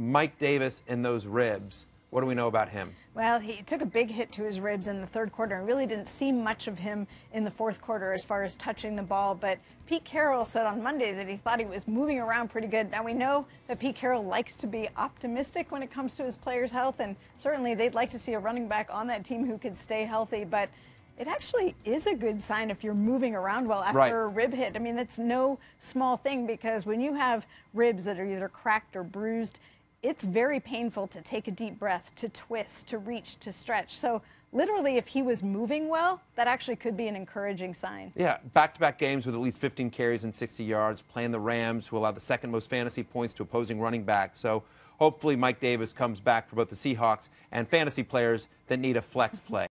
Mike Davis and those ribs. What do we know about him? Well, he took a big hit to his ribs in the third quarter and really didn't see much of him in the fourth quarter as far as touching the ball. But Pete Carroll said on Monday that he thought he was moving around pretty good. Now, we know that Pete Carroll likes to be optimistic when it comes to his players' health, and certainly they'd like to see a running back on that team who could stay healthy. But it actually is a good sign if you're moving around well after right. a rib hit. I mean, that's no small thing because when you have ribs that are either cracked or bruised, it's very painful to take a deep breath, to twist, to reach, to stretch. So literally, if he was moving well, that actually could be an encouraging sign. Yeah, back-to-back games with at least 15 carries and 60 yards, playing the Rams, who allow the second most fantasy points to opposing running backs. So hopefully Mike Davis comes back for both the Seahawks and fantasy players that need a flex play.